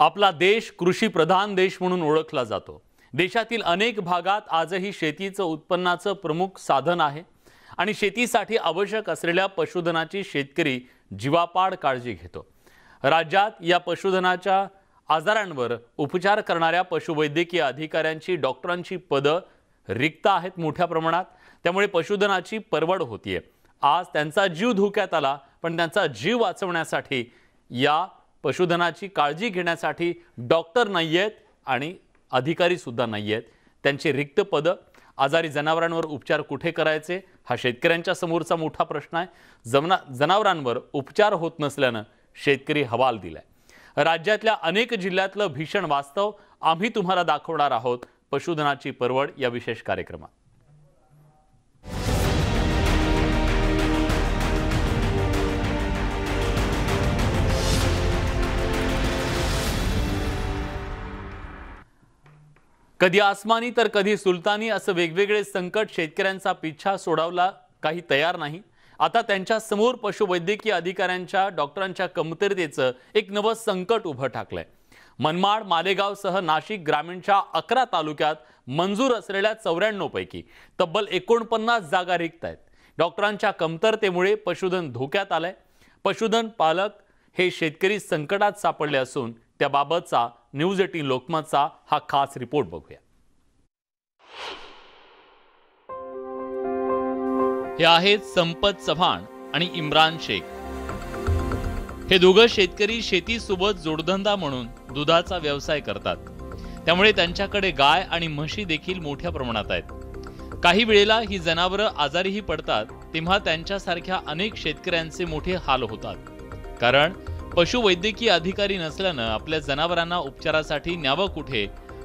आपला देश कृषी प्रधान देश म्हणून ओळखला जातो. देशातील अनेक भागात आजही शेतीचं उत्पन्नाचं प्रमुख साधन आहे आणि शेतीसाठी आवश्यक असलेल्या पशुधनाची शेतकरी जीवापाड काळजी घेतो. राज्यात या पशुधनाच्या आजारांवर उपचार करणाऱ्या पशुवैद्यकीय अधिकाऱ्यांची डॉक्टरांची पदं रिक्त आहेत मोठ्या प्रमाणात. त्यामुळे पशुधनाची परवड होतीये. आज त्यांचा जीव धोक्यात आला पण त्यांचा जीव वाचवण्यासाठी या पशुधनाची काळजी घेण्यासाठी डॉक्टर नाही आहेत आणि अधिकारी सुद्धा नाही आहेत त्यांचे रिक्त पदं आजारी जनावरांवर उपचार कुठे करायचे हा शेतकऱ्यांच्या समोरचा मोठा प्रश्न आहे. जमना जनावरांवर उपचार होत नसल्यानं शेतकरी हवाल दिलाय. राज्यातल्या अनेक जिल्ह्यातलं भीषण वास्तव आम्ही तुम्हाला दाखवणार आहोत. पशुधनाची परवड या विशेष कार्यक्रमात. कधी आसमानी तर कधी सुलतानी असं वेगवेगळे संकट शेतकऱ्यांचा पिच्छा सोडावला काही तयार नाही. आता त्यांच्यासमोर पशुवैद्यकीय अधिकाऱ्यांच्या डॉक्टरांच्या कमतरतेचं एक नवं संकट उभं ठाकलंय. मनमाड मालेगावसह नाशिक ग्रामीणच्या अकरा तालुक्यात मंजूर असलेल्या चौऱ्याण्णव पैकी तब्बल एकोणपन्नास जागा रिक्त आहेत. डॉक्टरांच्या कमतरतेमुळे पशुधन धोक्यात आलंय. पशुधन पालक हे शेतकरी संकटात सापडले असून त्याबाबतचा न्यूज एटीन लोकमतचा हा खास रिपोर्ट बघूया. हे आहेत संपत चव्हाण आणि इम्रान शेख. हे दोघं शेतकरी शेतीसोबत जोडधंदा म्हणून दुधाचा व्यवसाय करतात. त्यामुळे त्यांच्याकडे गाय आणि म्हशी देखील मोठ्या प्रमाणात आहेत. काही वेळेला ही जनावरं आजारीही पडतात तेव्हा त्यांच्यासारख्या अनेक शेतकऱ्यांचे मोठे हाल होतात. कारण पशुवैद्यकीय अधिकारी नसल्यानं आपल्या जनावरांना उपचारासाठी न्यावं कुठे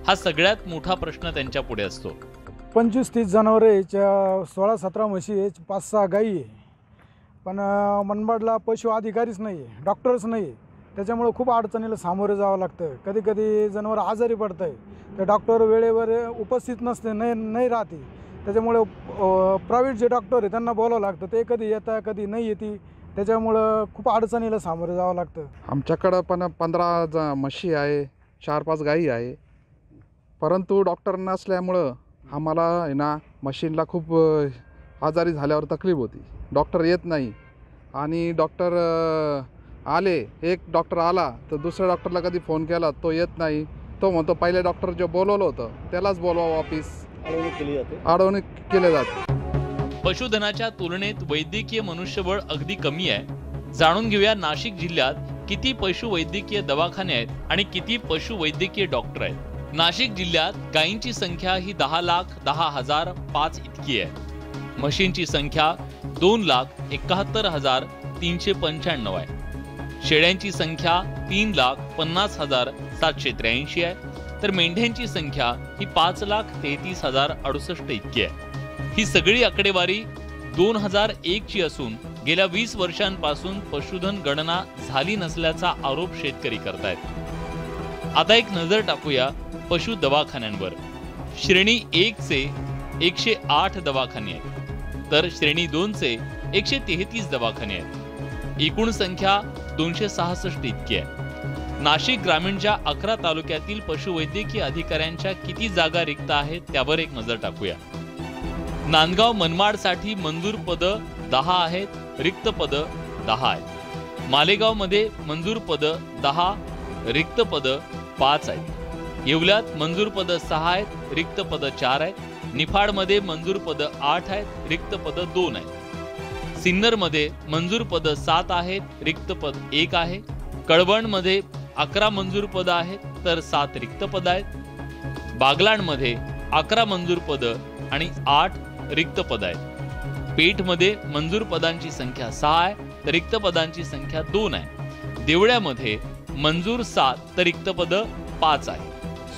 हा सगळ्यात मोठा प्रश्न त्यांच्या पुढे असतो. पंचवीस तीस जनावरं याच्या सोळा सतरा म्हशी आहे पाच सहा गाई आहे. पण मनबाडला मनमाडला पशु अधिकारीच नाही आहे डॉक्टरच नाही आहे त्याच्यामुळं खूप अडचणीला सामोरं जावं लागतं कधी कधी जनावर आजारी पडतं आहे तर डॉक्टर वेळेवर उपस्थित नसते नाही नाही राहते. त्याच्यामुळे प्रायव्हेट जे डॉक्टर आहे त्यांना बोलावं लागतं. ते कधी येतं कधी नाही येते. त्याच्यामुळं खूप अडचणीला सामोरं जावं लागतं. आमच्याकडं पण पंधरा ज म्हशी आहे चार पाच गाई आहे. परंतु डॉक्टर नसल्यामुळं आम्हाला आहे ना मशीनला खूप अ, आजारी झाल्यावर तकलीफ होती. डॉक्टर येत नाही. आणि डॉक्टर अ, आले एक डॉक्टर आला तर दुसऱ्या डॉक्टरला कधी फोन केला तो येत नाही. तो म्हणतो पहिले डॉक्टर जे बोलवलं होतं त्यालाच बोलवा वापिस अडवणूक केले जाते. पशुधनाच्या तुलनेत वैद्यकीय मनुष्यबळ अगदी कमी आहे. जाणून घेऊया नाशिक जिल्ह्यात किती पशुवैद्यकीय दवाखाने आहेत आणि किती पशुवैद्यकीय डॉक्टर आहेत. नाशिक जिल्ह्यात गायींची संख्या ही दहा लाख दहा हजार पाच इतकी आहे. म्हशींची संख्या दोन लाख एकाहत्तर हजार तीनशे पंच्याण्णव आहे. शेळ्यांची संख्या तीन लाख पन्नास हजार सातशे त्र्याऐंशी आहे. तर मेंढ्यांची संख्या ही पाच लाख तेहतीस हजार अडुसष्ट इतकी आहे. ही सगळी आकडेवारी दोन हजार एक ची असून गेल्या वीस वर्षांपासून पशुधन गणना झाली नसल्याचा आरोप शेतकरी करतायत. आता एक नजर टाकूया पशु दवाखान्यांवर. श्रेणी एक चे एकशे आठ दवाखाने आहेत. तर श्रेणी दोन चे एकशे तेहतीस दवाखाने आहेत. एकूण संख्या दोनशे सहासष्ट इतकी आहे. नाशिक ग्रामीणच्या अकरा तालुक्यातील पशुवैद्यकीय अधिकाऱ्यांच्या किती जागा रिक्त आहेत त्यावर एक नजर टाकूया. नांदगाव मनमाडसाठी मंजूर पदं दहा आहेत रिक्त पदं दहा आहेत. मालेगावमध्ये मंजूर पदं दहा रिक्त पदं पाच आहेत. येवल्यात मंजूर पदं सहा आहेत रिक्त पदं चार आहेत. निफाडमध्ये मंजूर पदं आठ आहेत रिक्त पदं दोन आहेत. सिन्नरमध्ये मंजूर पदं सात आहेत रिक्त पद एक आहे. कळवणमध्ये अकरा मंजूर पदं आहेत तर सात रिक्त पदं आहेत. बागलाणमध्ये अकरा मंजूर पदं आणि आठ रिक्त पद आहेत. पेठमध्ये मंजूर पदांची संख्या सहा आहे तर रिक्त पदांची संख्या दोन आहे. देवळ्यामध्ये मंजूर सात तर रिक्त पद पाच आहे.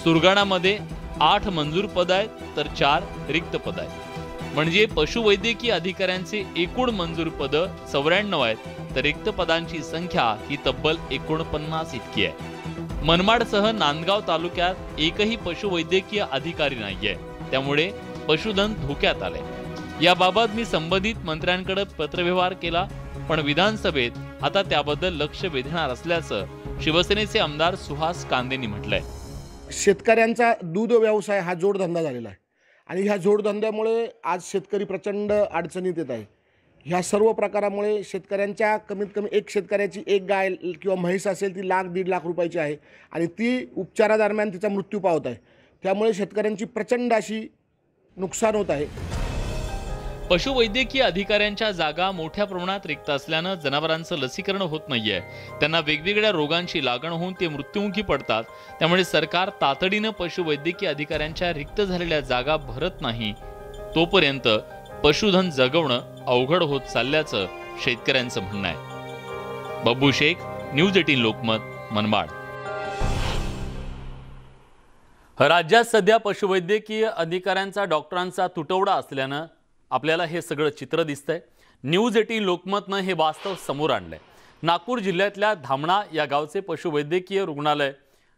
सुरगाणामध्ये आठ मंजूर पद आहेत तर चार रिक्त पद आहेत. म्हणजे पशुवैद्यकीय अधिकाऱ्यांचे एकूण मंजूर पद चौऱ्याण्णव आहेत तर रिक्त पदांची संख्या ही तब्बल एकोणपन्नास इतकी आहे. मनमाडसह नांदगाव तालुक्यात एकही पशुवैद्यकीय अधिकारी नाहीये. त्यामुळे पशुधन धोक्यात आले याबाबत मी संबंधित मंत्र्यांकडे पत्रव्यवहार केला पण विधानसभेत आता त्याबद्दल लक्ष वेधणार असल्याचं शिवसेनेचे आमदार सुहास कांदेनी म्हटलंय. शेतकऱ्यांचा दूध व्यवसाय हा जोडधंदा झालेला आहे. आणि ह्या जोडधंद्यामुळे आज शेतकरी प्रचंड अडचणीत येत आहे. ह्या सर्व प्रकारामुळे शेतकऱ्यांच्या कमीत कमी एक शेतकऱ्याची एक गाय किंवा म्हैस असेल ती लाख दीड लाख रुपयाची आहे आणि ती उपचारादरम्यान तिचा मृत्यू पावत आहे. त्यामुळे शेतकऱ्यांची प्रचंड अशी नुकसान होत आहे. पशुवैद्यकीय अधिकाऱ्यांच्या जागा मोठ्या प्रमाणात रिक्त असल्यानं जनावरांचं लसीकरण होत नाहीये. त्यांना वेगवेगळ्या रोगांची लागण होऊन ते मृत्युमुखी पडतात. त्यामुळे सरकार तातडीनं पशुवैद्यकीय अधिकाऱ्यांच्या रिक्त झालेल्या जागा भरत नाही. तोपर्यंत पशुधन जगवणं अवघड होत चालल्याचं शेतकऱ्यांचं म्हणणं आहे. Babbu Shaikh news eighteen Lokmat Manmad. राज्यात सध्या पशुवैद्यकीय अधिकाऱ्यांचा डॉक्टरांचा तुटवडा असल्यानं आपल्याला हे सगळं चित्र दिसतंय. न्यूज एटीन लोकमतनं हे वास्तव समोर आणलंय. नागपूर जिल्ह्यातल्या धामणा या गावचे पशुवैद्यकीय रुग्णालय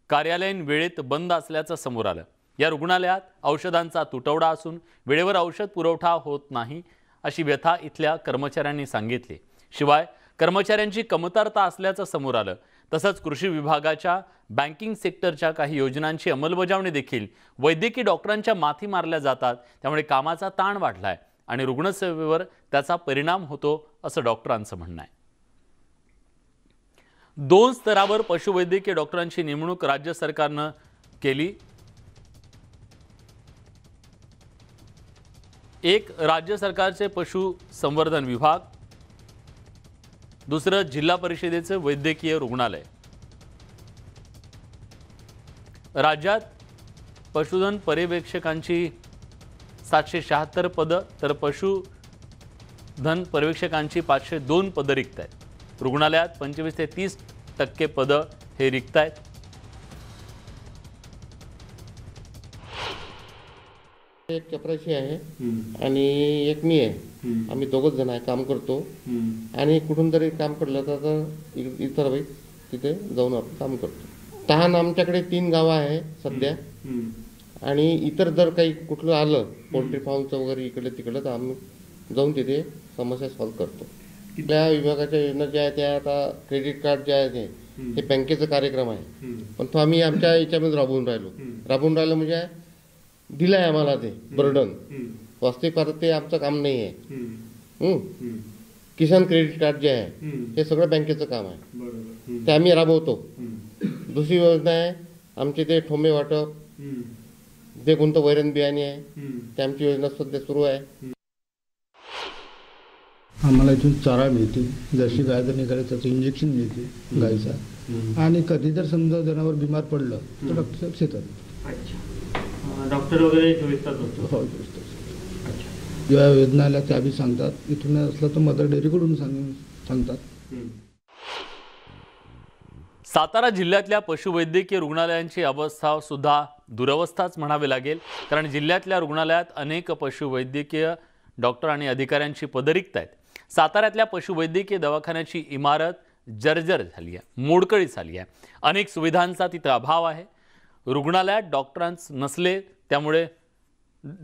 कार्यालयीन वेळेत बंद असल्याचं समोर आलं. या रुग्णालयात औषधांचा तुटवडा असून वेळेवर औषध पुरवठा होत नाही अशी व्यथा इथल्या कर्मचाऱ्यांनी सांगितली. शिवाय कर्मचाऱ्यांची कमतरता असल्याचं समोर आलं. तसंच कृषी विभागाच्या बँकिंग सेक्टरच्या काही योजनांची अंमलबजावणी देखील वैद्यकीय डॉक्टरांच्या माथी मारल्या जातात त्यामुळे कामाचा ताण वाढलाय आणि रुग्णसेवेवर त्याचा परिणाम होतो असं डॉक्टरांचं म्हणणं आहे. दोन स्तरावर पशुवैद्यकीय डॉक्टरांची नेमणूक राज्य सरकारनं केली. एक राज्य सरकारचे पशुसंवर्धन विभाग. दुसरं जिल्हा परिषदेचं वैद्यकीय रुग्णालय. राज्यात पशुधन पर्यवेक्षकांची सातशे शहात्तर पदं तर पशुधन पर्यवेक्षकांची पाचशे दोन पदं रिक्त आहेत. रुग्णालयात पंचवीस ते तीस टक्के पदं हे रिक्त आहेत. एक चपराशी आहे आणि एक मी आहे. आम्ही दोघच जण आहे काम करतो. आणि कुठून तरी काम पडलं तर आता इतर बाई तिथे जाऊन आपण काम करतो. तहान आमच्याकडे तीन गावं आहे सध्या. आणि इतर जर काही कुठलं आलं पोल्ट्री फार्मचं वगैरे इकडे तिकडे तर आम्ही जाऊन तिथे समस्या सॉल्व्ह करतो. त्या विभागाच्या योजना ज्या आहेत त्या आता क्रेडिट कार्ड जे आहे ते हे बँकेचा कार्यक्रम आहे. पण तो आम्ही आमच्या याच्यामध्ये राबवून राहिलो. राबवून राहिलो म्हणजे दिलं आहे आम्हाला ते बर्डन वास्तविक पाहता ते आमचं काम नाही आहे. हं? किसान क्रेडिट कार्ड जे आहे हे सगळं बँकेचं काम आहे. ते आम्ही राबवतो. दुसरी योजना आहे आमचे ते ठोंबे वाटप जे कोणतं वैरण बियाणे आहे ते आमची योजना सध्या सुरू आहे. आम्हाला इथून चारा मिळते जशी गाय जर निघाली त्याचं इंजेक्शन मिळते गायचा. आणि कधी जर समजा जनावर बिमार पडलं तर डॉक्टर शेतात. अच्छा. डॉक्टर वगैरे चोवीस तास असतो हो जेव्हा वेदना आल्या त्या बी सांगतात. इथून असलं तर मदर डेअरीकडून सांग सांगतात. सातारा जिल्ह्यातल्या पशुवैद्यकीय रुग्णालयांची अवस्था सुद्धा दुरवस्थाच म्हणावी लागेल. कारण जिल्ह्यातल्या रुग्णालयात अनेक पशुवैद्यकीय डॉक्टर आणि अधिकाऱ्यांची पदं रिक्त आहेत साताऱ्यातल्या पशुवैद्यकीय दवाखान्याची इमारत जर्जर झाली आहे मोडकळी झाली आहे अनेक सुविधांचा तिथं अभाव आहे. रुग्णालयात डॉक्टरांच नसले त्यामुळे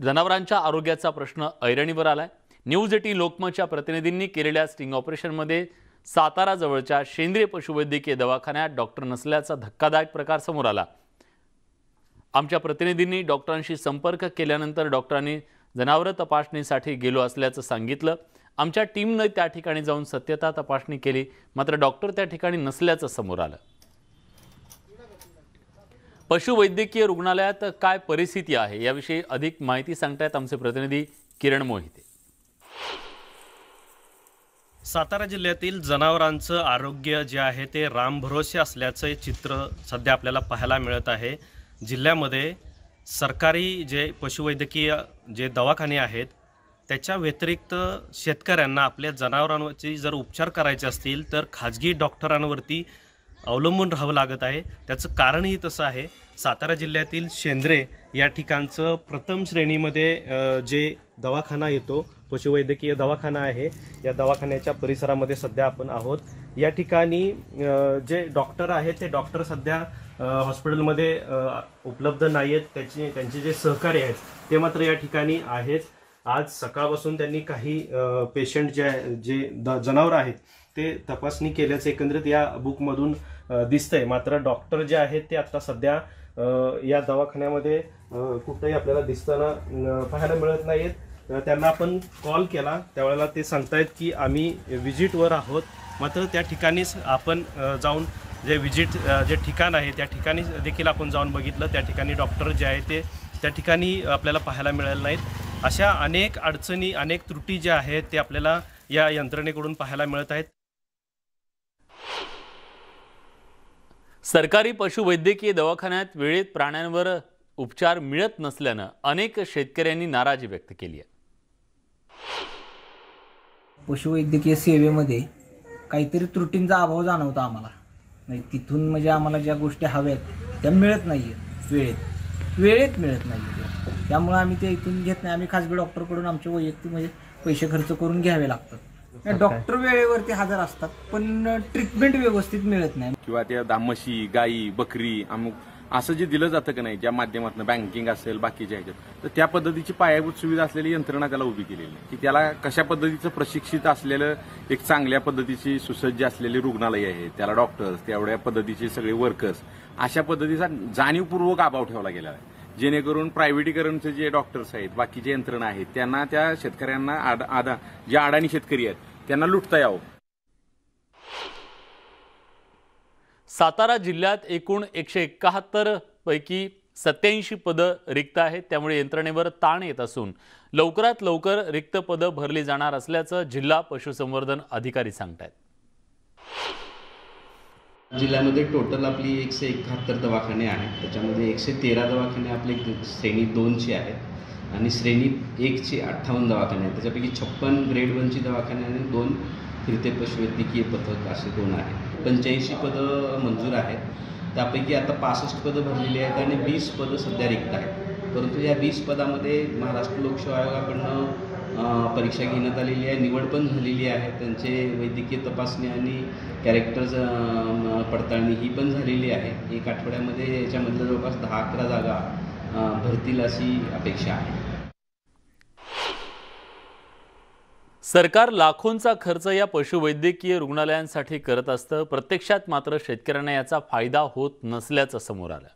जनावरांच्या आरोग्याचा प्रश्न ऐरणीवर आलाय. न्यूज एटीन लोकमतच्या प्रतिनिधींनी केलेल्या स्टिंग ऑपरेशनमध्ये सातारा जवळच्या पशुवैद्यकीय दवाखान्यात डॉक्टर नसल्याचा धक्कादायक प्रकार समोर आला. आमच्या प्रतिनिधींनी डॉक्टरांशी संपर्क केल्यानंतर डॉक्टरांनी जनावरं तपासणीसाठी गेलो असल्याचं सांगितलं. आमच्या टीमनं त्या ठिकाणी जाऊन सत्यता तपासणी केली मात्र डॉक्टर त्या ठिकाणी नसल्याचं समोर आलं. पशुवैद्यकीय रुग्णालयात काय परिस्थिती आहे याविषयी अधिक माहिती सांगतायत आमचे प्रतिनिधी किरण मोहिते. सातारा जिल्ह्यातील जनावरांचं आरोग्य जे आहे ते रामभरोसे असल्याचं चित्र सध्या आपल्याला पाहायला मिळत आहे. जिल्ह्यामध्ये सरकारी जे पशुवैद्यकीय जे दवाखाने आहेत त्याच्या व्यतिरिक्त शेतकऱ्यांना आपल्या जनावरांवरची जर उपचार करायचे असतील तर खाजगी डॉक्टरांवरती अवलंबून राहावं लागत आहे. त्याचं कारणही तसं आहे. सातारा जिल्ह्यातील शेंद्रे या ठिकाणचं प्रथम श्रेणीमध्ये जे दवाखाना येतो पशुवैद्यकीय दवाखाना आहे. या दवाखान्याच्या परिसरामध्ये सध्या आपण आहोत. या ठिकाणी जे डॉक्टर आहेत ते डॉक्टर सध्या हॉस्पिटलमध्ये उपलब्ध नाही आहेत त्याचे त्यांचे जे सहकारी आहेत ते मात्र या ठिकाणी आहेत. आज सकाळपासून त्यांनी काही पेशंट जे आहे जे द जनावरं आहेत ते तपासणी केल्याचं एकंदरीत या बुकमधून दिसतंय. मात्र डॉक्टर जे आहेत ते आता सध्या या दवाखान्यामध्ये कुठंही आपल्याला दिसताना पाहायला मिळत नाहीत. त्यांना आपण कॉल केला. त्यावेळेला ते सांगतायत की आम्ही विजिटवर आहोत. मात्र त्या ठिकाणीच आपण जाऊन जे विजिट जे ठिकाण आहे त्या ठिकाणी देखील आपण जाऊन बघितलं. त्या ठिकाणी डॉक्टर जे आहे ते त्या ठिकाणी आपल्याला पाहायला मिळाले नाहीत. अशा अनेक अडचणी अनेक त्रुटी ज्या आहेत ते आपल्याला या यंत्रणेकडून पाहायला मिळत आहेत. सरकारी पशुवैद्यकीय दवाखान्यात वेळेत प्राण्यांवर उपचार मिळत नसल्यानं अनेक शेतकऱ्यांनी नाराजी व्यक्त केली आहे. पशुवैद्यकीय सेवेमध्ये काहीतरी त्रुटींचा अभाव जाणवता आम्हाला. नाही तिथून म्हणजे आम्हाला ज्या गोष्टी हव्यात त्या मिळत नाही आहेत वेळेत. वेळेत मिळत नाही त्यामुळे आम्ही ते इथून घेत नाही. आम्ही खाजगी डॉक्टरकडून आमचे वैयक्तिक म्हणजे पैसे खर्च करून घ्यावे लागतात. डॉक्टर वेळेवरती हजर असतात पण ट्रीटमेंट व्यवस्थित मिळत नाही. किंवा त्या दा- म्हशी गाई बकरी अमुक असं जे दिलं जातं का नाही ज्या माध्यमातून बँकिंग असेल बाकीच्या ह्याच्यात तर त्या पद्धतीची पायाभूत सुविधा असलेली यंत्रणा त्याला उभी केलेली आहे की त्याला कशा पद्धतीचं प्रशिक्षित असलेलं एक चांगल्या पद्धतीची सुसज्ज असलेली रुग्णालय आहे त्याला डॉक्टर्स तेवढ्या पद्धतीचे सगळे वर्कर्स अशा पद्धतीचा जाणीवपूर्वक अभाव ठेवला गेला आहे. जेणेकरून प्रायव्हेटीकरणचे जे डॉक्टर्स आहेत बाकीचे यंत्रणा आहेत त्यांना त्या शेतकऱ्यांना आदा जे अडाणी शेतकरी आहेत त्यांना लुटता यावं. सातारा जिल्ह्यात एकूण एकशे एकाहत्तर पैकी सत्याऐंशी पदं रिक्त आहेत. त्यामुळे यंत्रणेवर ताण येत असून लवकरात लवकर रिक्त पदं भरली जाणार असल्याचं जिल्हा पशुसंवर्धन अधिकारी सांगतायत. जिल्ह्यामध्ये टोटल आपली एकशे एकाहत्तर दवाखाने आहेत. त्याच्यामध्ये एकशे तेरा दवाखाने आपले श्रेणी दोनचे आहेत आणि श्रेणी एकचे अठ्ठावन्न दवाखाने आहेत. त्याच्यापैकी छप्पन ग्रेड वनची दवाखाने आणि दोन फिरते पशुवैद्यकीय पथक असे दोन आहेत. पंच्याऐंशी पदं मंजूर आहेत. त्यापैकी आता पासष्ट पदं भरलेली आहेत आणि वीस पदं सध्या रिक्त आहेत. परंतु या वीस पदामध्ये महाराष्ट्र लोकसेवा आयोगाकडनं परीक्षा घेण्यात आलेली आहे. निवड पण झालेली आहे. त्यांचे वैद्यकीय तपासणी आणि कॅरेक्टर्स पडताळणी ही पण झालेली आहे. एक आठवड्यामध्ये याच्यामधल्या जवळपास दहा अकरा जागा भरतील अशी अपेक्षा आहे. सरकार लाखोंचा खर्च या पशुवैद्यकीय रुग्णालयांसाठी करत असतं. प्रत्यक्षात मात्र शेतकऱ्यांना याचा फायदा होत नसल्याचं समोर आलं.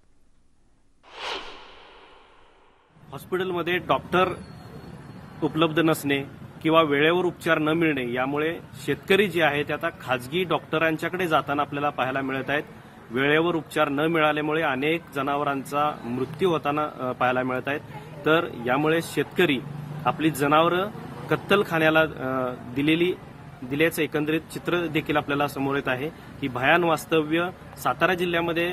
हॉस्पिटलमध्ये डॉक्टर उपलब्ध नसणे किंवा वेळेवर उपचार न मिळणे यामुळे शेतकरी जे आहेत ते आता खाजगी डॉक्टरांच्याकडे जाताना आपल्याला पाहायला मिळत आहेत. वेळेवर उपचार न मिळाल्यामुळे अनेक जनावरांचा मृत्यू होताना पाहायला मिळत आहेत. तर यामुळे शेतकरी आपली जनावरं कत्तलखान्याला दिलेली दिल्याचं एकंदरीत चित्र देखील आपल्याला समोर येत आहे. ही भयान वास्तव्य सातारा जिल्ह्यामध्ये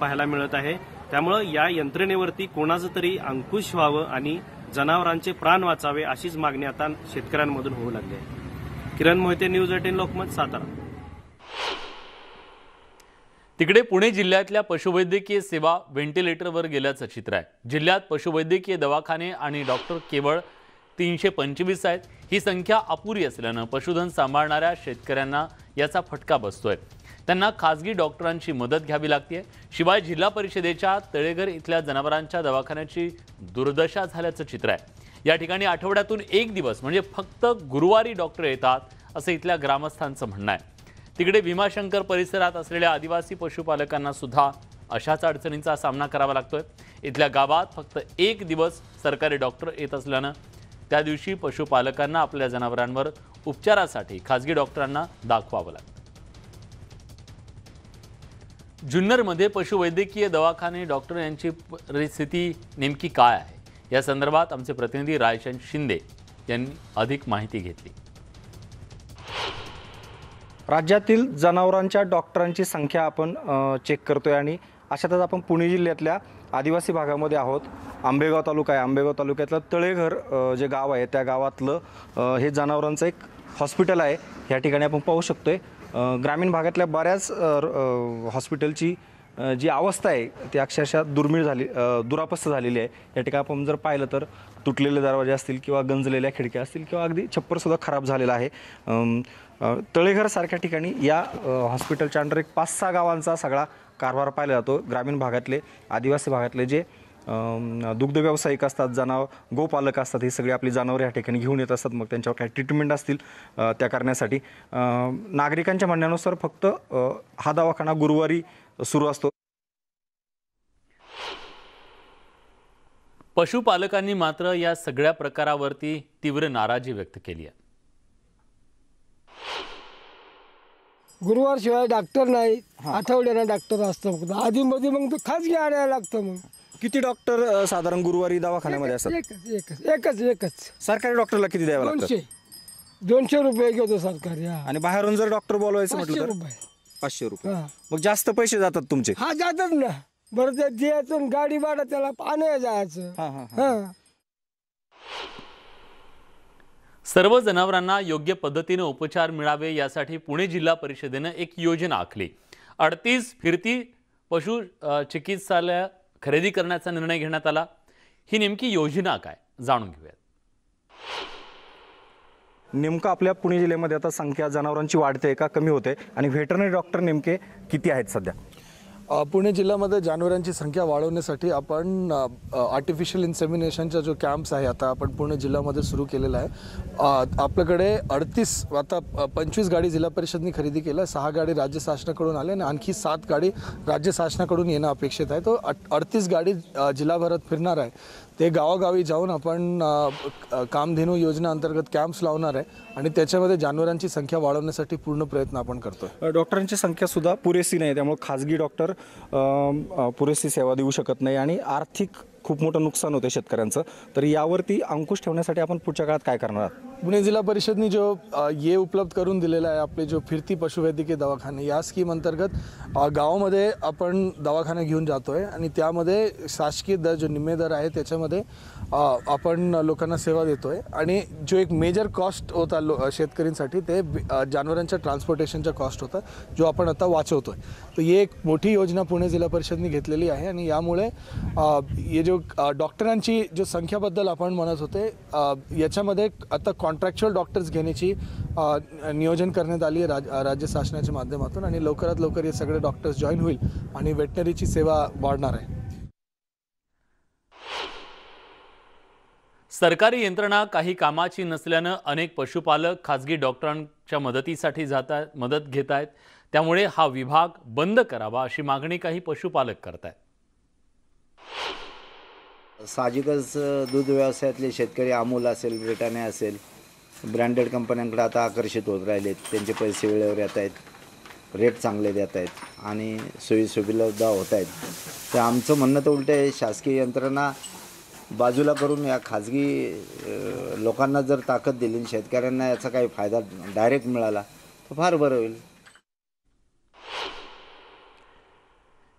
पाहायला मिळत आहे. त्यामुळं या यंत्रणेवरती कोणाचं तरी अंकुश व्हावं आणि जनावरांचे प्राण वाचावे अशीच मागणी आता शेतकऱ्यांमधून होऊ लागली आहे. Kiran Mohite news eighteen Lokmat Satara. तिकडे पुणे जिल्ह्यातल्या पशुवैद्यकीय सेवा व्हेंटिलेटरवर गेल्याचं चित्र आहे. जिल्ह्यात पशुवैद्यकीय दवाखाने आणि डॉक्टर केवळ तीनशे पंचवीस आहेत. ही संख्या अपुरी असल्यानं पशुधन सांभाळणाऱ्या शेतकऱ्यांना याचा फटका बसतोय. त्यांना खाजगी डॉक्टरांची मदत घ्यावी लागते शिवाय जिल्हा परिषदेच्या तळेघर इथल्या जनावरांच्या दवाखान्याची दुर्दशा झाल्याचं चित्र आहे. या ठिकाणी आठवड्यातून एक दिवस म्हणजे फक्त गुरुवारी डॉक्टर येतात असं इथल्या ग्रामस्थांचं म्हणणं आहे. तिकडे भीमाशंकर परिसरात असलेल्या आदिवासी पशुपालकांना सुद्धा अशाच अडचणींचा सामना करावा लागतोय. इथल्या गावात फक्त एक दिवस सरकारी डॉक्टर येत असल्यानं त्या दिवशी पशुपालकांना आपल्या जनावरांवर उपचारासाठी खाजगी डॉक्टरांना दाखवावं लागतं. जुन्नरमध्ये पशुवैद्यकीय दवाखाने डॉक्टर यांची परिस्थिती नेमकी काय आहे? या संदर्भात आमचे प्रतिनिधी रायचंद शिंदे यांनी अधिक माहिती घेतली. राज्यातील जनावरांच्या डॉक्टरांची संख्या आपण चेक करतोय आणि अशातच आपण पुणे जिल्ह्यातल्या आदिवासी भागामध्ये आहोत. आंबेगाव तालुका आहे. आंबेगाव तालुक्यातलं तळेघर जे गाव आहे त्या गावातलं हे जनावरांचं एक हॉस्पिटल आहे. या ठिकाणी आपण पाहू शकतोय. ग्रामीण भागातल्या बऱ्याच र- हॉस्पिटलची जी अवस्था आहे ती अक्षरशः दुर्मिळ झाली दुरापस्त झालेली आहे. या ठिकाणी आपण जर पाहिलं तर तुटलेले दरवाजे असतील किंवा गंजलेल्या खिडक्या असतील किंवा अगदी छप्परसुद्धा खराब झालेला आहे. तळेघरसारख्या ठिकाणी या हॉस्पिटलच्या अंडर एक पाच सहा गावांचा सगळा कारभार पाहिला जातो. ग्रामीण भागातले आदिवासी भागातले जे दुग्ध व्यावसायिक असतात जनावर गोपालक असतात हे सगळे आपली जनावरे या ठिकाणी घेऊन येत असतात. मग त्यांच्यावर काही ट्रीटमेंट असतील त्या करण्यासाठी नागरिकांच्या म्हणण्यानुसार फक्त हा दवाखाना गुरुवारी सुरू असतो. पशुपालकांनी मात्र या सगळ्या प्रकारावरती तीव्र नाराजी व्यक्त केली आहे. गुरुवार शिवाय डॉक्टर नाही आठवड्यानं डॉक्टर असतं. फक्त आधी मध्ये मग तो खाजगी आणायला लागतं मग. किती डॉक्टर अ, साधारण गुरुवारी दवाखान्यामध्ये असतात? एकच एकच एकच एकच. सरकारी डॉक्टरला किती द्यावं लागतं? दोनशे. दोनशे रुपये घेतो सरकारी हा. आणि बाहेरून जर डॉक्टर बोलवायचं पाचशे म्हटलं तर? रुपये. पाचशे रुपये. हा. मग जास्त पैसे जातात तुमचे? हा जातात ना. बरं ते द्यायचं आणि गाडी भाडं त्याला पाण्याला जायचं. हा हा हा. हा. सर्व जनावरांना योग्य पद्धतीने उपचार मिळावे यासाठी पुणे जिल्हा परिषदेनं एक योजना आखली. अडतीस फिरती पशु अ, चिकित्सालय खरेदी करण्याचा निर्णय घेण्यात आला. ही नेमकी योजना काय? जाणून घेऊयात. नेमकं आपल्या पुणे जिल्ह्यामध्ये आता संख्या जनावरांची वाढते का कमी होते? आणि व्हेटरनरी डॉक्टर नेमके किती आहेत सध्या? पुणे जिल्ह्यामध्ये जानवरांची संख्या वाढवण्यासाठी आपण आर्टिफिशियल इन्सेमिनेशनचा जो कॅम्प्स आहे आता आपण पुणे जिल्ह्यामध्ये सुरू केलेला आहे. आपल्याकडे अडतीस आता पंचवीस गाडी जिल्हा परिषदनी खरेदी केल्या सहा गाडी राज्य शासनाकडून आल्या आणि आणखी सात गाडी राज्य शासनाकडून येणं अपेक्षित आहे. तो अडतीस गाडी जिल्हाभरात फिरणार आहे. ते गावागावी जाऊन आपण कामधेनू योजना अंतर्गत कॅम्प्स लावणार आहे आणि त्याच्यामध्ये जानवरांची संख्या वाढवण्यासाठी पूर्ण प्रयत्न आपण करतोय. डॉक्टरांची संख्या सुद्धा पुरेशी नाही त्यामुळे खाजगी डॉक्टर पुरेशी सेवा देऊ शकत नाही आणि आर्थिक खूप मोठं नुकसान होतं शेतकऱ्यांचं. तर यावरती अंकुश ठेवण्यासाठी आपण पुढच्या काळात काय करणार आहात? पुणे जिल्हा परिषदनी जो ये उपलब्ध करून दिलेला आहे आपले जो फिरती पशुवैद्यकीय दवाखाने या स्कीम अंतर्गत गावामध्ये आपण दवाखाना घेऊन जातो आहे आणि त्यामध्ये शासकीय दर जो निम्मे दर आहे त्याच्यामध्ये आपण लोकांना सेवा देतो आहे आणि जो एक मेजर कॉस्ट होता लो शेतकऱ्यांसाठी ते जानवरांच्या ट्रान्सपोर्टेशनचा कॉस्ट होता जो आपण आता वाचवतो आहे तर ही एक मोठी योजना पुणे जिल्हा परिषदनी घेतलेली आहे आणि यामुळे ये हे जो डॉक्टरांची जो संख्याबद्दल आपण म्हणत होते याच्यामध्ये आता कॉन्ट्रॅक्च्युअल डॉक्टर्स घेण्याची नियोजन करण्यात आली आहे राज राज्य शासनाच्या माध्यमातून आणि लवकरात लवकर हे सगळे डॉक्टर्स जॉईन होईल आणि वेटनरीची सेवा वाढणार आहे. सरकारी यंत्रणा काही कामाची नसल्यानं अनेक पशुपालक खाजगी डॉक्टरांच्या मदतीसाठी जात आहेत मदत घेत आहेत त्यामुळे हा विभाग बंद करावा अशी मागणी काही पशुपालक करत आहेत साहजिकच दूध व्यवसायातले शेतकरी अमूल असेल ब्रिटानिया असेल ब्रँडेड कंपन्यांकडे आता आकर्षित होत राहिलेत. त्यांचे पैसे वेळेवर येत आहेत. रेट चांगले देत आहेत. आणि सोयीसुविधा होत आहेत. तर आमचं म्हणणं तर उलट आहे शासकीय यंत्रणा बाजूला करून या खाजगी लोकांना जर ताकद दिली शेतकऱ्यांना याचा काही फायदा डायरेक्ट मिळाला तर फार बरं होईल.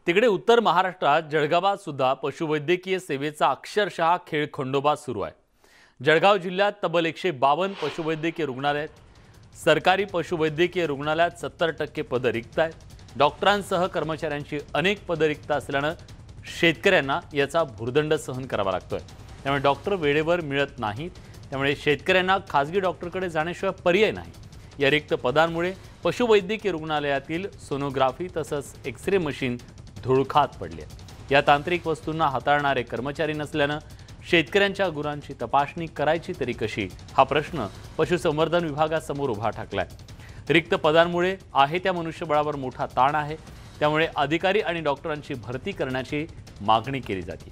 तिकडे उत्तर महाराष्ट्रात जळगावात सुद्धा पशुवैद्यकीय सेवेचा अक्षरशः खेळ खंडोबा सुरू आहे. जळगाव जिल्ह्यात तब्बल एकशे बावन्न पशुवैद्यकीय रुग्णालय आहेत. सरकारी पशुवैद्यकीय रुग्णालयात सत्तर टक्के पदं रिक्त आहेत. डॉक्टरांसह कर्मचाऱ्यांची अनेक पदं रिक्त असल्यानं शेतकऱ्यांना याचा भुर्दंड सहन करावा लागतोय. त्यामुळे डॉक्टर वेळेवर मिळत नाहीत. त्यामुळे शेतकऱ्यांना खाजगी डॉक्टरकडे जाण्याशिवाय पर्याय नाही. या रिक्त पदांमुळे पशुवैद्यकीय रुग्णालयातील सोनोग्राफी तसंच एक्स रे मशीन धुळखात पडली आहे या तांत्रिक वस्तूंना हाताळणारे कर्मचारी नसल्यानं शेतकऱ्यांच्या गुरांची तपासणी करायची तरी कशी? हा प्रश्न पशुसंवर्धन विभागासमोर उभा ठाकलाय. रिक्त पदांमुळे आहे त्या मनुष्यबळावर मोठा ताण आहे. त्यामुळे अधिकारी आणि डॉक्टरांची भरती करण्याची मागणी केली जाते.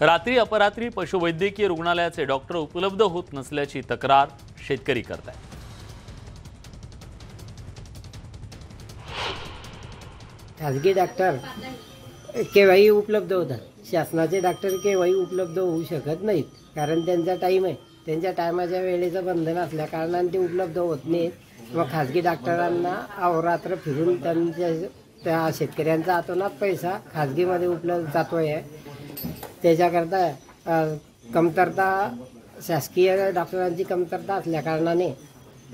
रात्री अपरात्री पशुवैद्यकीय रुग्णालयाचे डॉक्टर उपलब्ध होत नसल्याची तक्रार शेतकरी करत आहेत खाजगी डॉक्टर केव्हाही उपलब्ध होतात. शासनाचे डॉक्टर केव्हाही उपलब्ध होऊ शकत नाहीत. कारण त्यांचा टाईम आहे. त्यांच्या टायमाच्या वेळेचं बंधन असल्या कारणाने ते उपलब्ध होत नाहीत. मग खाजगी डॉक्टरांना अहोरात्र फिरून त्यांच्या त्या शेतकऱ्यांचा आतोनात पैसा खाजगीमध्ये उपलब्ध जातो आहे त्याच्याकरता कमतरता शासकीय डॉक्टरांची कमतरता असल्या कारणाने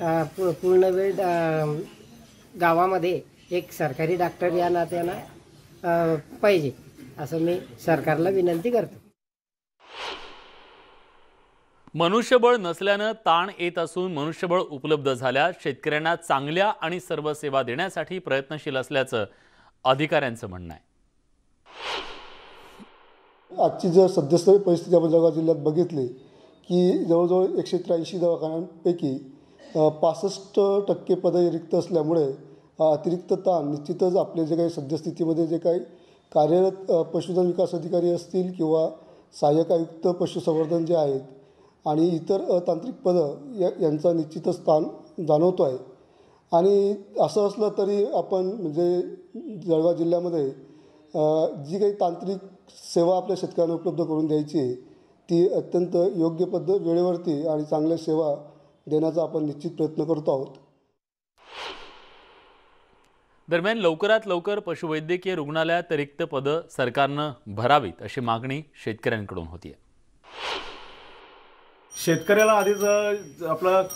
पूर्ण वेळ गावामध्ये एक सरकारी डॉक्टर या नात्यानं पाहिजे. असं मी सरकारला विनंती करतो. मनुष्यबळ नसल्यानं ताण येत असून मनुष्यबळ उपलब्ध झाल्यास शेतकऱ्यांना चांगल्या आणि सर्व सेवा देण्यासाठी प्रयत्नशील असल्याचं अधिकाऱ्यांचं म्हणणं आहे. आजची जर सद्यस्थ परिस्थिती आपण जळगाव जिल्ह्यात बघितली की जवळजवळ एकशे त्र्याऐंशी दवाखान्यांपैकी पासष्ट टक्के पदं रिक्त असल्यामुळे अतिरिक्त ताण निश्चितच आपले जे काही सद्यस्थितीमध्ये जे काही कार्यरत पशुधन विकास अधिकारी असतील किंवा सहाय्यक आयुक्त पशुसंवर्धन जे आहेत आणि इतर अ, तांत्रिक पदं या यांचा निश्चितच स्थान जाणवतो आहे आणि असं असलं तरी आपण म्हणजे जळगाव जिल्ह्यामध्ये जी काही तांत्रिक सेवा आपल्या शेतकऱ्यांना उपलब्ध करून द्यायची आहे ती अत्यंत योग्य पद्धत वेळेवरती आणि चांगल्या सेवा देण्याचा आपण निश्चित प्रयत्न करतो आहोत. दरम्यान लवकरात लवकर पशुवैद्यकीय रुग्णालयात रिक्त पदं सरकारनं भरावीत अशी मागणी शेतकऱ्यांकडून होतीये. शेतकऱ्याला आधीच आपलं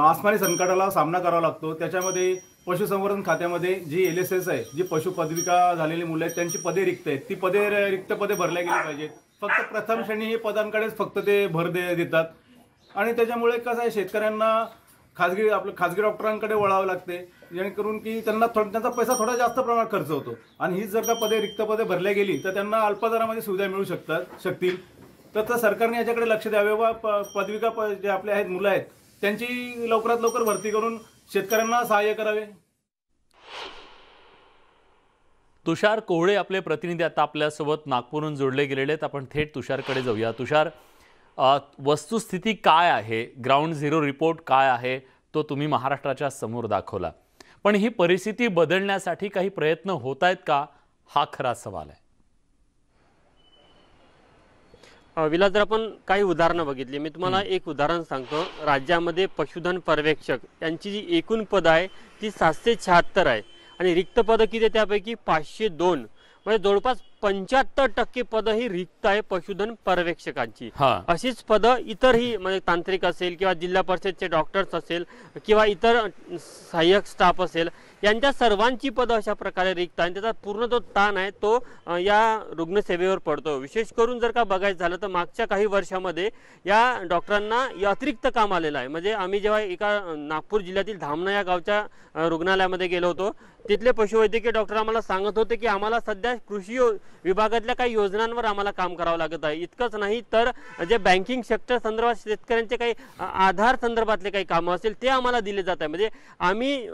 आसमानी संकटाला सामना करावा लागतो त्याच्यामध्ये पशुसंवर्धन खात्यामध्ये जी एल एस एस आहे जी पशु पदविका झालेली मुलं आहेत त्यांची पदे रिक्त आहेत. ती पदे रिक्त पदे भरल्या गेली पाहिजेत. फक्त प्रथम श्रेणी हे पदांकडेच फक्त ते भर दे देतात. आणि त्याच्यामुळे कसं आहे शेतकऱ्यांना खाजगी आपलं खाजगी डॉक्टरांकडे वळावं लागते. जेणेकरून की त्यांना थोडा त्यांचा पैसा थोडा जास्त प्रमाणात खर्च होतो. आणि हीच जर का पदे रिक्त पदे भरल्या गेली तर त्यांना अल्प दरामध्ये सुविधा मिळू शकतात शकतील. तर तर सरकारने याच्याकडे लक्ष द्यावे व प- पदविका प- जे आपले आहेत मुलं आहेत त्यांची लवकरात लवकर भरती करून शेतकऱ्यांना सहाय्य करावे. तुषार कोहळे आपले प्रतिनिधी आता आपल्यासोबत नागपूरहून जोडले गेलेले आहेत. आपण थेट तुषारकडे जाऊया. तुषार वस्तुस्थिती काय आहे? ग्राउंड झिरो रिपोर्ट काय आहे? तो तुम्ही महाराष्ट्राच्या समोर दाखवला. पण ही परिस्थिती बदलण्यासाठी काही प्रयत्न होत आहेत का? हा खरा सवाल आहे. अ, विलास जर आपण काही उदाहरणं बघितली मी तुम्हाला एक उदाहरण सांगतो. राज्यामध्ये पशुधन पर्यवेक्षक यांची जी एकूण पदं आहे ती सातशे शहात्तर आहे. आणि रिक्त पदं किती आहे त्यापैकी पाचशे दोन. म्हणजे जवळपास पंच्याहत्तर टक्के पदं ही रिक्त आहे पशुधन पर्यवेक्षकांची. हा. अशीच पदं इतरही म्हणजे तांत्रिक असेल किंवा जिल्हा परिषदचे डॉक्टर्स असेल किंवा इतर सहाय्यक स्टाफ असेल यांच्या सर्वांची पदं अशा प्रकारे रिक्त आहे त्याचा पूर्ण जो ताण आहे तो या रुग्णसेवेवर पडतो. विशेष करून जर का बघायचं झालं तर मागच्या काही वर्षामध्ये या डॉक्टरांना अतिरिक्त काम आलेलं आहे. म्हणजे आम्ही जेव्हा एका नागपूर जिल्ह्यातील धामणा या गावच्या रुग्णालयामध्ये गेलो होतो तिथले पशुवैद्यकीय डॉक्टर आम्हाला सांगत होते की आम्हाला सध्या कृषी यो- विभागातल्या काही योजनांवर आम्हाला काम करावं लागत आहे. इतकंच नाही तर जे बँकिंग सेक्टर संदर्भात शेतकऱ्यांचे काही आधार संदर्भातले काही कामं असेल ते आम्हाला दिले जात आहे. म्हणजे आम्ही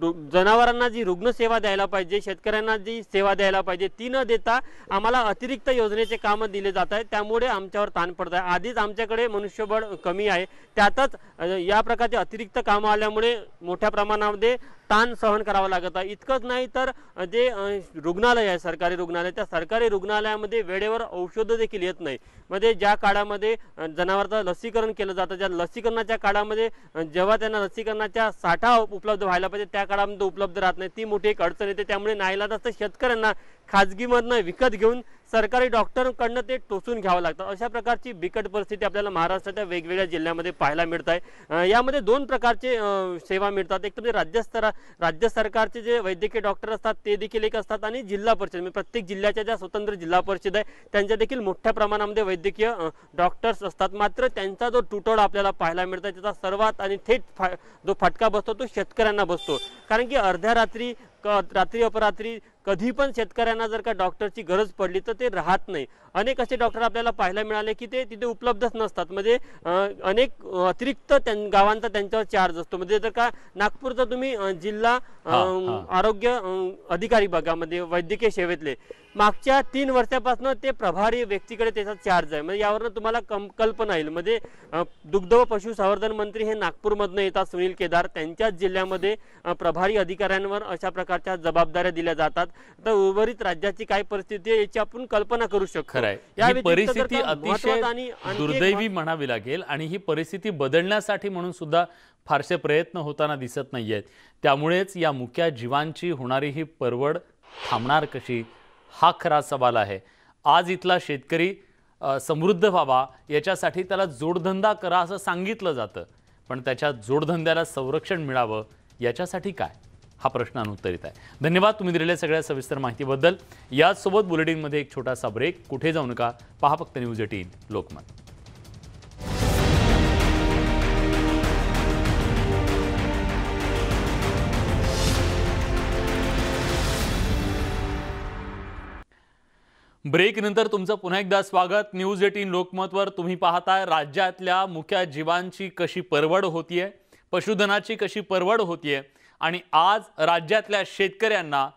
रु- जनावरांना जी रुग्णसेवा द्यायला पाहिजे शेतकऱ्यांना जी सेवा द्यायला पाहिजे ती न देता आम्हाला अतिरिक्त योजनेचे कामं दिले जात आहेत. त्यामुळे आमच्यावर ताण पडत आहे. आधीच आमच्याकडे मनुष्यबळ कमी आहे. त्यातच या प्रकारचे अतिरिक्त कामं आल्यामुळे मोठ्या प्रमाणामध्ये ताण सहन करावा लागत आहे. इतकंच नाही तर जे रुग्णालय आहे सरकारी रुग्णालय त्या सरकारी रुग्णालयामध्ये वेळेवर औषधं देखील येत नाही. म्हणजे ज्या काळामध्ये जनावरांचं लसीकरण केलं जातं ज्या लसीकरणाच्या काळामध्ये जेव्हा त्यांना लसीकरणाच्या साठा उपलब्ध व्हायला पाहिजे त्या काळामध्ये उपलब्ध राहत नाही. ती मोठी एक अडचण येते. त्यामुळे नाईलाजास्त शेतकऱ्यांना खाजगीमधनं विकत घेऊन सरकारी डॉक्टरांकडनं ते टोचून घ्यावं लागतं. अशा प्रकारची बिकट परिस्थिती आपल्याला महाराष्ट्राच्या वेगवेगळ्या जिल्ह्यामध्ये पाहायला मिळत आहे यामध्ये दोन प्रकारचे सेवा मिळतात. एक तर म्हणजे राज्यस्तरा राज्य सरकारचे जे वैद्यकीय डॉक्टर असतात ते देखील एक असतात आणि जिल्हा परिषद. म्हणजे प्रत्येक जिल्ह्याच्या ज्या स्वतंत्र जिल्हा परिषद आहे त्यांच्या देखील मोठ्या प्रमाणामध्ये वैद्यकीय डॉक्टर्स असतात. मात्र त्यांचा जो तुटवडा आपल्याला पाहायला मिळत आहे त्याचा सर्वात आणि थेट फा जो फटका बसतो तो शेतकऱ्यांना बसतो. कारण की अर्ध्या रात्री क रात्री अपरात्री कधी पण शेतकऱ्यांना जर का डॉक्टरची गरज पडली तर ते राहत नाही. अनेक असे डॉक्टर आपल्याला पाहायला मिळाले की ते तिथे उपलब्धच नसतात. म्हणजे अनेक अतिरिक्त त्यां गावांचा त्यांच्यावर चार्ज असतो. म्हणजे जर का नागपूरचा तुम्ही जिल्हा. आरोग्य अधिकारी भागामध्ये वैद्यकीय सेवेतले मागच्या तीन वर्षापासून ते प्रभारी व्यक्तीकडे त्याचा चार्ज आहे. म्हणजे यावरनं तुम्हाला कम कल्पना येईल. म्हणजे दुग्ध व पशुसंवर्धन मंत्री हे नागपूरमधनं येतात सुनील केदार. त्यांच्याच जिल्ह्यामध्ये प्रभारी अधिकाऱ्यांवर अशा प्रकारच्या जबाबदाऱ्या दिल्या जातात. तर उर्वरित राज्याची काय परिस्थिती आहे याची आपण कल्पना करू शकतो. खरंय ही परिस्थिती अतिशय दुर्दैवी म्हणावी लागेल आणि ही परिस्थिती बदलण्यासाठी म्हणून सुद्धा फारसे प्रयत्न होताना दिसत नाहीयेत त्यामुळेच या मुक्या जीवांची होणारी ही परवड थांबणार कशी? हा खरा सवाल आहे. आज इथला शेतकरी समृद्ध व्हावा याच्यासाठी त्याला जोडधंदा करा असं सांगितलं जातं. पण त्याच्या जोडधंद्याला संरक्षण मिळावं याच्यासाठी काय? हा प्रश्न अनुत्तरित आहे. धन्यवाद तुम्ही दिलेल्या सगळ्या सविस्तर माहितीबद्दल. याचसोबत बुलेटिनमध्ये एक छोटासा ब्रेक. कुठे जाऊ नका. पहा फक्त न्यूज एटीन लोकमत. ब्रेकनंतर तुमचं पुन्हा एकदा स्वागत. न्यूज एटीन लोकमतवर तुम्ही पाहताय राज्यातल्या मुख्या जीवांची कशी परवड होतीये पशुधनाची कशी परवड होतीये आणि आज राज्यातल्या शेतकऱ्यांना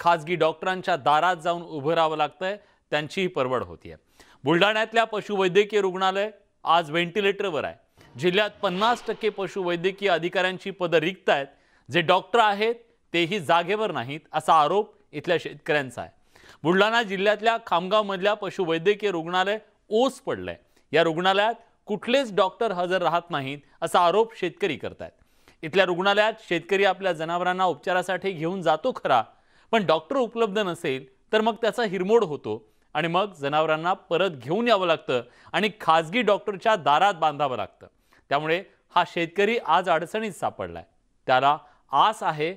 खाजगी डॉक्टरांच्या दारात जाऊन उभं राहावं लागतंय त्यांचीही परवड होतीये. बुलढाण्यातल्या पशुवैद्यकीय रुग्णालय आज व्हेंटिलेटरवर आहे. जिल्ह्यात पन्नास टक्के पशुवैद्यकीय अधिकाऱ्यांची पदं रिक्त आहेत जे डॉक्टर आहेत तेही जागेवर नाहीत असा आरोप इथल्या शेतकऱ्यांचा आहे. बुलढाणा जिल्ह्यातल्या खामगावमधल्या पशुवैद्यकीय रुग्णालय ओस पडलंय. या रुग्णालयात कुठलेच डॉक्टर हजर राहत नाहीत असा आरोप शेतकरी करतायत. इथल्या रुग्णालयात शेतकरी आपल्या जनावरांना उपचारासाठी घेऊन जातो खरा पण डॉक्टर उपलब्ध नसेल तर मग त्याचा हिरमोड होतो आणि मग जनावरांना परत घेऊन यावं लागतं आणि खाजगी डॉक्टरच्या दारात बांधावं लागतं. त्यामुळे हा शेतकरी आज अडचणीत सापडलाय. त्याला आस आहे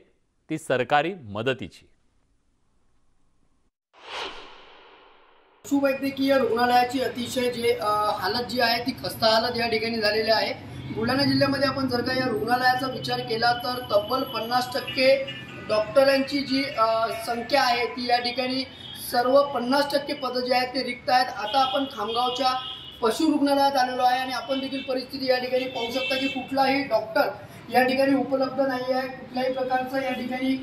ती सरकारी मदतीची. पशुवैद्यकीय रुग्णालयाची अतिशय जे हालत जी आहे ती खस्ता हालत या ठिकाणी झालेली आहे. बुलढाणा जिल्ह्यामध्ये आपण जर का या रुग्णालयाचा विचार केला तर तब्बल पन्नास टक्के डॉक्टरांची जी संख्या आहे ती या ठिकाणी सर्व पन्नास टक्के पदं जे आहेत ते रिक्त आहेत. आता आपण खामगावच्या पशु रुग्णालयात आलेलो आहे आणि आपण देखील परिस्थिती या ठिकाणी पाहू शकता की कुठलाही डॉक्टर या ठिकाणी उपलब्ध नाही आहे. कुठल्याही प्रकारचं या ठिकाणी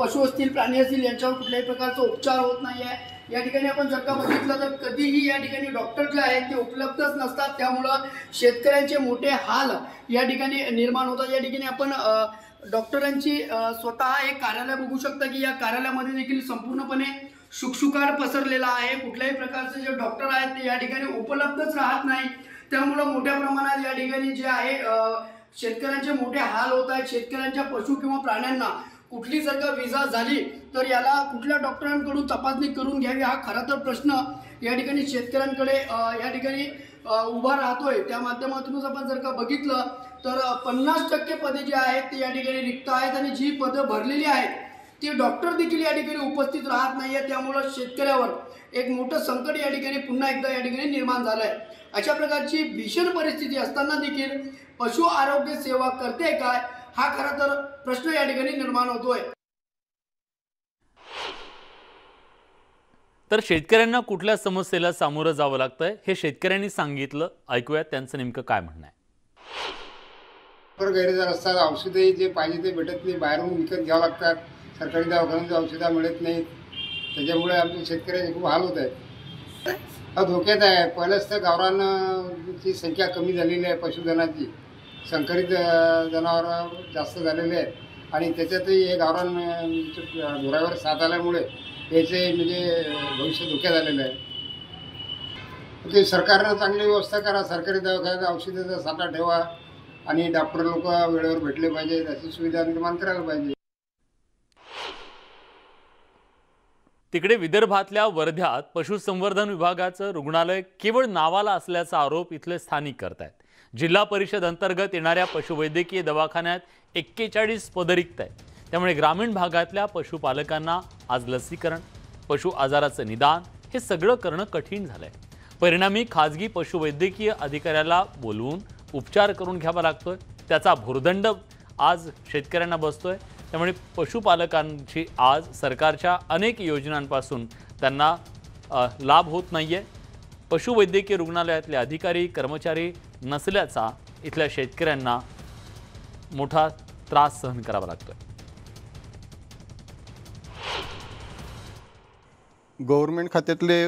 पशु असतील प्राणी असतील यांच्यावर कुठल्याही प्रकारचा उपचार होत नाही आहे. या ठिकाणी आपण जर का बघितलं तर कधीही या ठिकाणी डॉक्टर जे आहेत ते उपलब्धच नसतात. त्यामुळं शेतकऱ्यांचे मोठे हाल या ठिकाणी निर्माण होतात. या ठिकाणी आपण डॉक्टरांची स्वतः एक कार्यालय बघू शकता की या कार्यालयामध्ये देखील संपूर्णपणे शुकशुकार पसरलेला आहे. कुठल्याही प्रकारचे जे डॉक्टर आहेत ते या ठिकाणी उपलब्धच राहत नाही. त्यामुळं मोठ्या प्रमाणात या ठिकाणी जे आहे शेतकऱ्यांचे मोठे हाल होत आहेत. शेतकऱ्यांच्या पशु किंवा प्राण्यांना कुठली जर का विजा झाली तर याला कुठल्या डॉक्टरांकडून तपासणी करून घ्यावी हा खरा तर प्रश्न या ठिकाणी शेतकऱ्यांकडे या ठिकाणी उभा राहतोय. त्या माध्यमातूनच आपण जर का बघितलं तर पन्नास टक्के पदे जी आहेत ते या ठिकाणी रिक्त आहेत आणि जी पदं भरलेली आहेत ती डॉक्टर देखील या ठिकाणी उपस्थित राहत नाही आहे त्यामुळं शेतकऱ्यावर एक मोठं संकट या ठिकाणी पुन्हा एकदा या ठिकाणी निर्माण झालं आहे अशा प्रकारची भीषण परिस्थिती असताना देखील पशु आरोग्य सेवा करते काय? हा खरा तर प्रश्न या ठिकाणी निर्माण होतोय. तर शेतकऱ्यांना कुठल्या समस्येला सामोरं जावं लागतंय हे शेतकऱ्यांनी सांगितलं. ऐकूयात त्यांचं नेमकं काय म्हणणं आहे. गैरहजर असतात. औषधही जे पाहिजे ते भेटत नाही. बाहेरून विकत घ्यावं लागतात. सरकारी दवाखान्यात औषधं मिळत नाहीत. त्याच्यामुळे आमच्या शेतकऱ्याचे खूप हाल होत आहेत. हा धोक्यात आहे. पहिलंच तर गावरांची संख्या कमी झालेली आहे पशुधनाची. संकरित जनावरं जास्त झालेले आहेत. आणि त्याच्यातही हे गावरान अं, साथ आल्यामुळे याचे म्हणजे भविष्य धोक्यात आलेलं आहे. ते सरकारनं चांगली व्यवस्था करा सरकारी दवाखान्यात औषधाचा साठा ठेवा आणि डॉक्टर लोक वेळेवर भेटले पाहिजेत अशी सुविधा निर्माण करायला पाहिजे. तिकडे विदर्भातल्या वर्ध्यात पशुसंवर्धन विभागाचं रुग्णालय केवळ नावाला असल्याचा आरोप इथले स्थानिक करतायत. जिल्हा परिषद अंतर्गत येणाऱ्या पशुवैद्यकीय दवाखान्यात एक्केचाळीस पदं रिक्त आहेत. त्यामुळे ग्रामीण भागातल्या पशुपालकांना आज लसीकरण पशु आजाराचं निदान हे सगळं करणं कठीण झालं आहे परिणामी खाजगी पशुवैद्यकीय अधिकाऱ्याला बोलवून उपचार करून घ्यावा लागतोय. त्याचा भुर्दंड आज शेतकऱ्यांना बसतोय. त्यामुळे पशुपालकांची आज सरकारच्या अनेक योजनांपासून त्यांना लाभ होत नाही आहे पशुवैद्यकीय रुग्णालयातले अधिकारी कर्मचारी नसल्याचा इथल्या शेतकऱ्यांना मोठा त्रास सहन करावा लागतोय. गव्हर्मेंट खात्यातले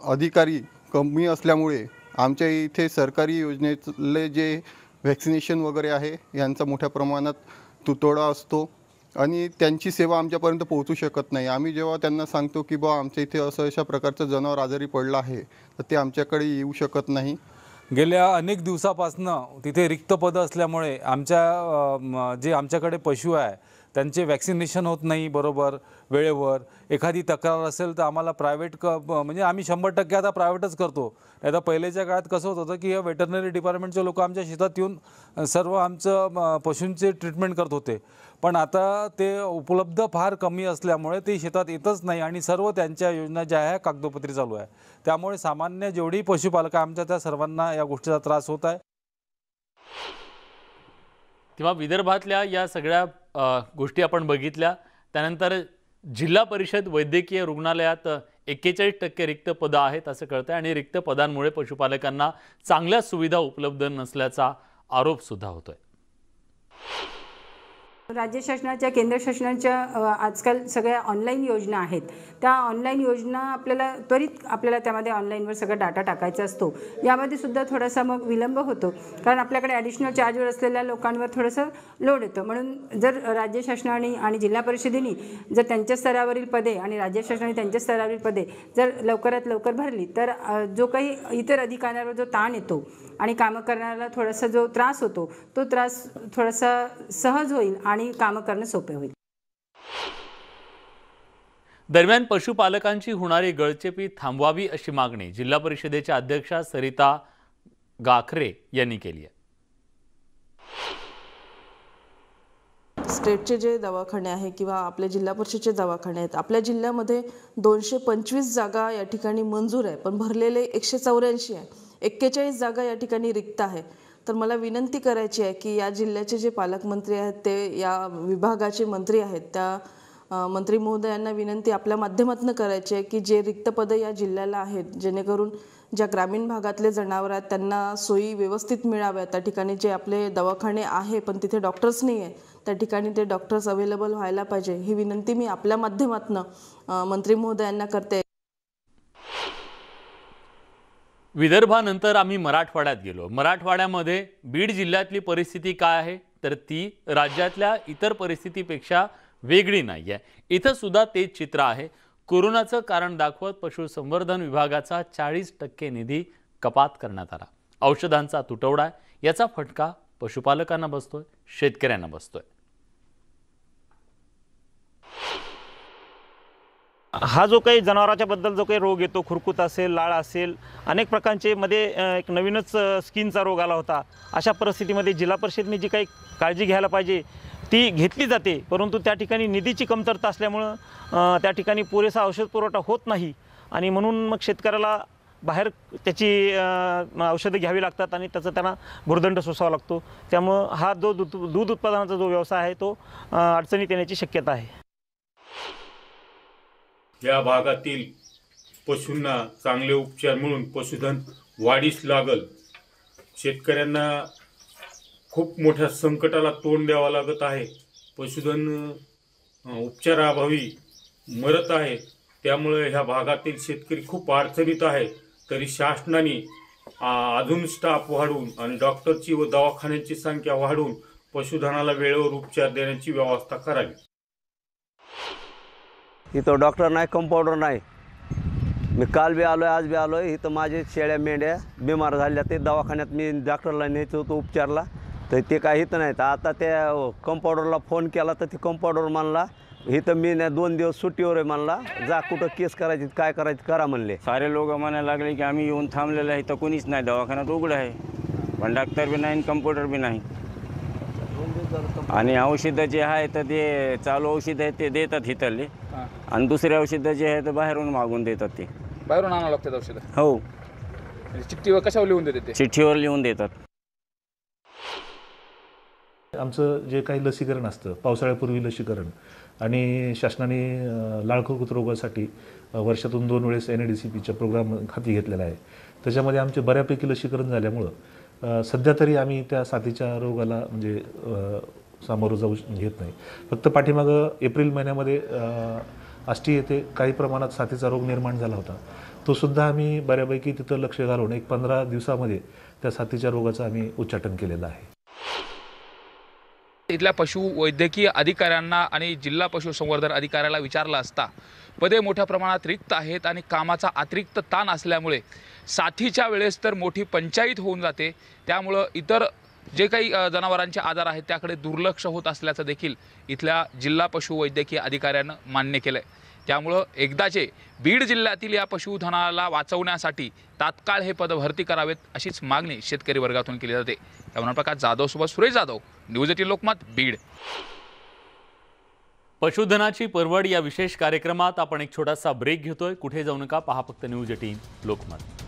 अधिकारी कमी असल्यामुळे आमच्या इथे सरकारी योजनेतले जे व्हॅक्सिनेशन वगैरे आहे यांचा मोठ्या प्रमाणात तुतोडा असतो. आणि त्यांची सेवा आमच्यापर्यंत पोहोचू शकत नाही. आम्ही जेव्हा त्यांना सांगतो की बा आमच्या इथे असं अशा प्रकारचं जनावर आजारी पडलं आहे तर ते आमच्याकडे येऊ शकत नाही. गेल्या अनेक दिवसापासनं तिथे रिक्त पदं असल्यामुळे आमच्या जे आमच्याकडे पशु आहे त्यांचे वॅक्सिनेशन होत नाही बरोबर वेळेवर. एखादी तक्रार असेल तर आम्हाला प्रायव्हेट क म्हणजे आम्ही शंभर टक्के आता प्रायव्हेटच करतो. नाही तर पहिल्याच्या काळात कसं होत होतं की या वेटरनरी डिपार्टमेंटचे लोक आमच्या शेतात येऊन सर्व आमचं म, पशूंचे ट्रीटमेंट करत होते. पण आता ते उपलब्ध फार कमी असल्यामुळे ते शेतात येतच नाही आणि सर्व त्यांच्या योजना ज्या आहे कागदोपत्री चालू आहे. त्यामुळे सामान्य जेवढी पशुपालक आमच्या त्या सर्वांना या गोष्टीचा त्रास होत आहे. तेव्हा विदर्भातल्या या सगळ्या गोष्टी आपण बघितल्या. त्यानंतर जिल्हा परिषद वैद्यकीय रुग्णालयात एक्केचाळीस टक्के रिक्त पदं आहेत असं कळतंय आणि रिक्त पदांमुळे पशुपालकांना चांगल्या सुविधा उपलब्ध नसल्याचा आरोप सुद्धा होतोय. राज्य शासनाच्या केंद्र शासनाच्या आजकाल सगळ्या ऑनलाईन योजना आहेत. त्या ऑनलाईन योजना आपल्याला त्वरित आपल्याला त्यामध्ये ऑनलाईनवर सगळा डाटा टाकायचा असतो. यामध्ये सुद्धा थोडासा मग विलंब होतो. कारण आपल्याकडे ॲडिशनल चार्जवर असलेल्या लोकांवर थोडंसं लोड येतं. म्हणून जर राज्य शासनाने आणि जिल्हा परिषदेने जर त्यांच्या स्तरावरील पदे आणि राज्य शासनाने त्यांच्या स्तरावरील पदे जर लवकरात लवकर भरली तर जो काही इतर अधिकाऱ्यांवर जो ताण येतो आणि कामं करण्याला थोडासा जो त्रास होतो तो त्रास थोडासा सहज होईल आणि कामं करणं सोपे होईल. दरम्यान पशुपालकांची होणारी गळचेपी थांबवावी अशी मागणी जिल्हा परिषदेच्या अध्यक्षा सरिता गाखरे यांनी केली आहे. स्टेटचे जे दवाखाने आहे किंवा आपल्या जिल्हा परिषदचे दवाखाने आहेत आपल्या जिल्ह्यामध्ये दोनशे पंचवीस जागा या ठिकाणी मंजूर आहे पण भरलेले एकशे चौऱ्याऐंशी आहे. एक्केचाळीस जागा या ठिकाणी रिक्त आहे. तर मला विनंती करायची आहे की या जिल्ह्याचे जे पालकमंत्री आहेत ते या विभागाचे मंत्री आहेत त्या मंत्री महोदयांना विनंती आपल्या माध्यमातून करायची आहे की जे रिक्त पदं या जिल्ह्याला आहेत जेणेकरून ज्या ग्रामीण भागातले जनावर आहेत त्यांना सोयी व्यवस्थित मिळाव्या त्या ठिकाणी जे आपले दवाखाने आहे पण तिथे डॉक्टर्स नाही आहे त्या ठिकाणी ते डॉक्टर्स अवेलेबल व्हायला पाहिजे. ही विनंती मी आपल्या माध्यमातून मंत्री महोदयांना करते. विदर्भानंतर आम्ही मराठवाड्यात गेलो. मराठवाड्यामध्ये बीड जिल्ह्यातली परिस्थिती काय आहे? तर ती राज्यातल्या इतर परिस्थितीपेक्षा वेगळी नाही आहे. इथं सुद्धा तेच चित्र आहे. कोरोनाचं कारण दाखवत पशुसंवर्धन विभागाचा चाळीस टक्के निधी कपात करण्यात आला. औषधांचा तुटवडा आहे. याचा फटका पशुपालकांना बसतोय शेतकऱ्यांना बसतोय. हा जो काही जनावराच्या बद्दल जो काही रोग येतो खुरकूत असेल लाळ असेल अनेक प्रकारचे मध्ये एक नवीनच स्किनचा रोग आला होता. अशा परिस्थितीमध्ये जिल्हा परिषदने जी काही काळजी घ्यायला पाहिजे ती घेतली जाते. परंतु त्या ठिकाणी निधीची कमतरता असल्यामुळं त्या ठिकाणी पुरेसा औषध पुरवठा होत नाही. आणि म्हणून मग शेतकऱ्याला बाहेर त्याची औषधं घ्यावी लागतात आणि त्याचा त्यांना भुर्दंड सोसावा लागतो. त्यामुळं हा जो दूध दूध उत्पादनाचा जो व्यवसाय आहे तो अडचणीत येण्याची शक्यता आहे. या भागातील पशूंना चांगले उपचार मिळून पशुधन वाढीस लागल. शेतकऱ्यांना खूप मोठ्या संकटाला तोंड द्यावं लागत आहे. पशुधन उपचाराअभावी मरत आहे. त्यामुळे ह्या भागातील शेतकरी खूप अडचणीत आहे. तरी शासनाने आ, अजून स्टाफ वाढवून आणि डॉक्टरची व दवाखान्यांची संख्या वाढवून पशुधनाला वेळेवर उपचार देण्याची व्यवस्था करावी. इथं डॉक्टर नाही कंपाऊंडर नाही. मी काल बी आलो आहे आज बी आलो आहे इथं माझे शेळ्या मेंढ्या बिमार झाल्या. ते दवाखान्यात मी डॉक्टरला न्यायचं होतं उपचारला. तर ते काही इथं नाही तर आता त्या कंपाऊंडरला फोन केला तर ते कंपाऊंडर म्हणला इथं मी नाही दोन दिवस सुट्टीवर आहे म्हणला. जा कुठं केस करायची काय करायची करा म्हणले. सारे लोक म्हणायला लागले की आम्ही येऊन थांबलेलं आहे. तर कोणीच नाही. दवाखान्यात उघडं आहे. पण डॉक्टर बी नाही आणि बी नाही. आणि औषधं जे आहे तर ते चालू औषध आहे ते देतात इथले. आणि दुसरे औषधं जे आहे ते बाहेरून मागून देतात ते. बाहेरून आणावं लागतात औषधं? हो. म्हणजे चिठ्ठीवर कशावर लिहून देते ते? चिठ्ठीवर लिहून देतात. आमचं जे काही लसीकरण असतं पावसाळ्यापूर्वी लसीकरण आणि शासनाने अ, रोगासाठी अ, वर्षातून दोन वेळेस एन डी सी पीचा प्रोग्राम हाती घेतलेला आहे. त्याच्यामध्ये आमचे बऱ्यापैकी लसीकरण झाल्यामुळं सध्या तरी आम्ही त्या साथीच्या रोगाला म्हणजे सामोरं जाऊ घेत नाही. फक्त पाठीमागं एप्रिल महिन्यामध्ये आष्टी येथे काही प्रमाणात साथीचा रोग निर्माण झाला होता. तो सुद्धा आम्ही बऱ्यापैकी तिथं लक्ष घालून एक पंधरा दिवसामध्ये त्या साथीच्या रोगाचं आम्ही उच्चाटन केलेलं आहे. इथल्या पशु वैद्यकीय अधिकाऱ्यांना आणि जिल्हा पशुसंवर्धन अधिकाऱ्याला विचारलं असता पदे मोठ्या प्रमाणात रिक्त आहेत आणि कामाचा अतिरिक्त ताण असल्यामुळे साथीच्या वेळेस तर मोठी पंचायत होऊन जाते. त्यामुळं इतर जे काही जनावरांचे आजार आहेत त्याकडे दुर्लक्ष होत असल्याचं देखील इथल्या जिल्हा पशुवैद्यकीय अधिकाऱ्यानं मान्य केलं आहे त्यामुळं एकदाचे बीड जिल्ह्यातील या पशुधनाला वाचवण्यासाठी तात्काळ हे पद भरती करावेत अशीच मागणी शेतकरी वर्गातून केली जाते. त्यामुळे प्रकाश जाधवसोबत सुरेश जाधव न्यूज एटीन लोकमत बीड. पशुधनाची परवड या विशेष कार्यक्रमात आपण एक छोटासा ब्रेक घेतोय. कुठे जाऊ नका पहा फक्त न्यूज एटीन लोकमत.